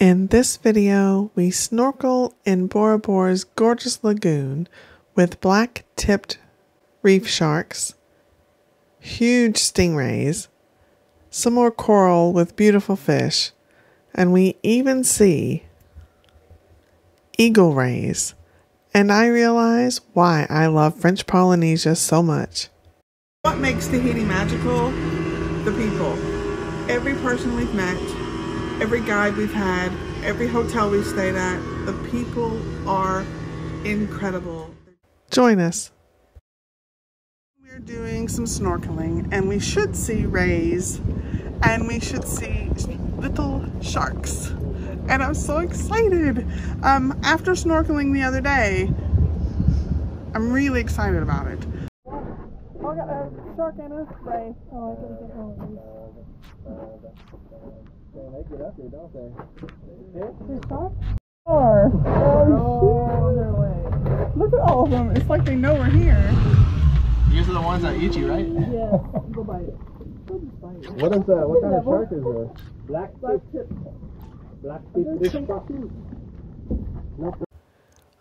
In this video, we snorkel in Bora Bora's gorgeous lagoon with black tipped reef sharks, huge stingrays, some more coral with beautiful fish, and we even see eagle rays. And I realize why I love French Polynesia so much. What makes Tahiti magical? The people. Every person we've met, every guide we've had, every hotel we've stayed at, the people are incredible. Join us. We're doing some snorkeling and we should see rays and we should see little sharks. And I'm so excited. Um, after snorkeling the other day, I'm really excited about it. Oh, I got a shark and a ray. Oh, I can get one of these. They get up here, don't they? They shark? Or, oh, shit. Look at all of them. It's like they know we're here. These are the ones that eat you, right? Yeah, go bite it. Go bite it. What is that? What kind of shark is this? Black tip. Black They're so cute.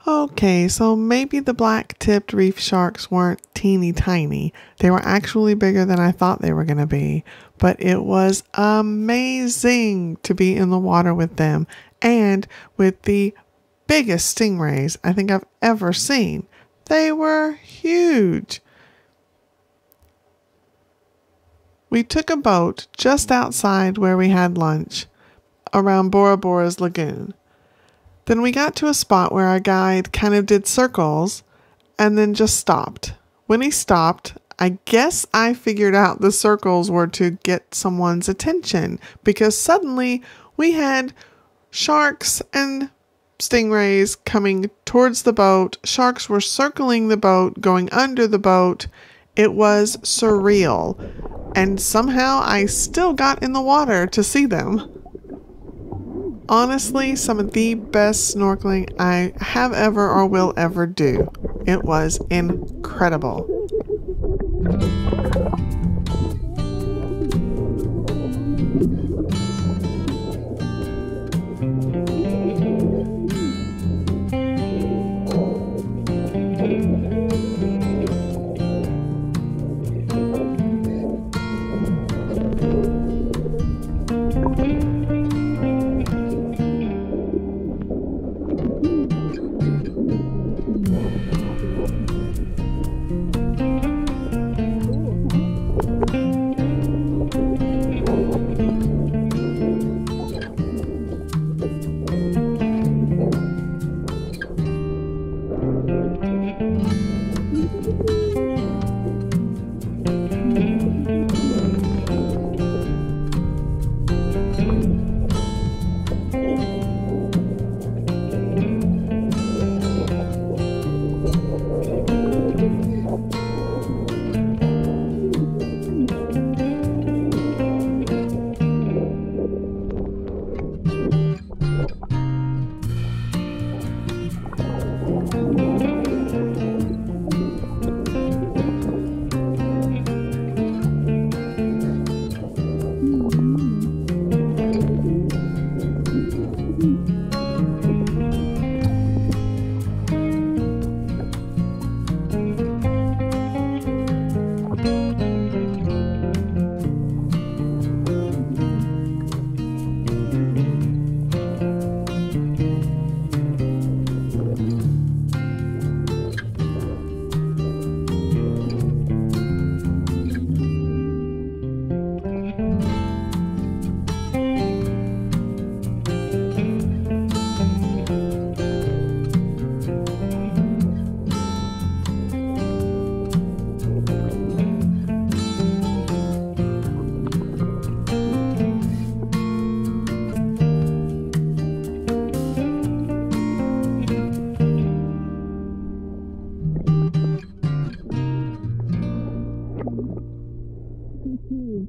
Okay, so maybe the black tipped reef sharks weren't teeny tiny. They were actually bigger than I thought they were going to be. But it was amazing to be in the water with them and with the biggest stingrays I think I've ever seen. They were huge. We took a boat just outside where we had lunch around Bora Bora's lagoon. Then we got to a spot where our guide kind of did circles and then just stopped. When he stopped, I guess I figured out the circles were to get someone's attention because suddenly we had sharks and stingrays coming towards the boat. Sharks were circling the boat, going under the boat. It was surreal. And somehow I still got in the water to see them honestly some of the best snorkeling I have ever or will ever do. It was incredible.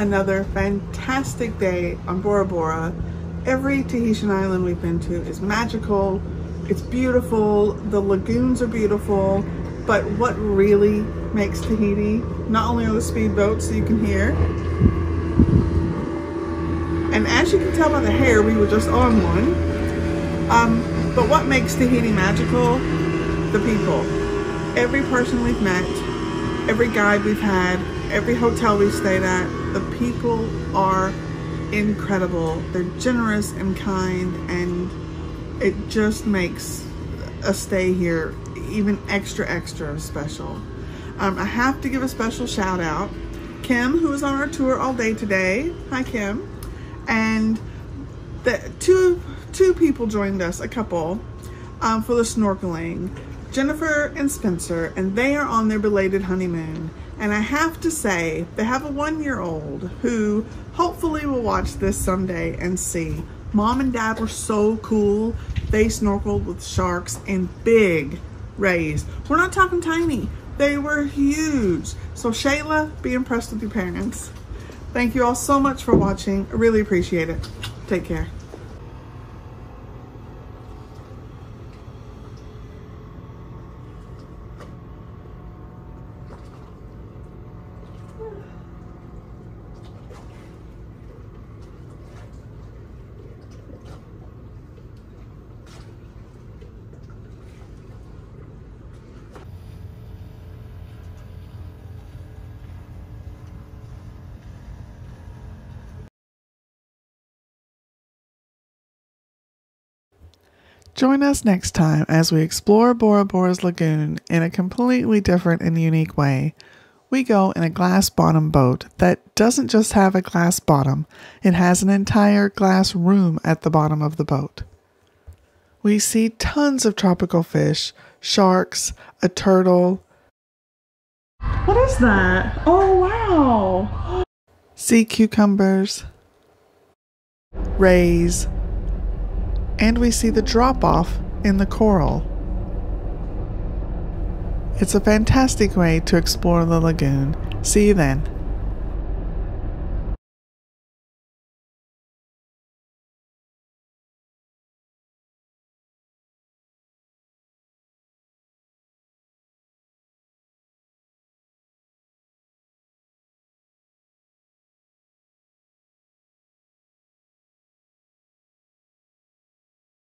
another fantastic day on Bora Bora. Every Tahitian island we've been to is magical, it's beautiful, the lagoons are beautiful, but what really makes Tahiti, not only are the speedboats so you can hear, and as you can tell by the hair, we were just on one, um, but what makes Tahiti magical? The people. Every person we've met, every guide we've had, every hotel we've stayed at, the people are incredible. They're generous and kind and it just makes a stay here even extra, extra special. Um, I have to give a special shout out. Kim, who was on our tour all day today. Hi, Kim. And the two, two people joined us, a couple, um, for the snorkeling. Jennifer and Spencer, and they are on their belated honeymoon. And I have to say, they have a one-year-old who hopefully will watch this someday and see. Mom and dad were so cool. They snorkeled with sharks and big rays. We're not talking tiny. They were huge. So Shayla, be impressed with your parents. Thank you all so much for watching. I really appreciate it. Take care. Join us next time as we explore Bora Bora's lagoon in a completely different and unique way. We go in a glass bottom boat that doesn't just have a glass bottom, it has an entire glass room at the bottom of the boat. We see tons of tropical fish, sharks, a turtle. What is that? Oh, wow. Sea cucumbers, rays, and we see the drop off in the coral. It's a fantastic way to explore the lagoon. See you then.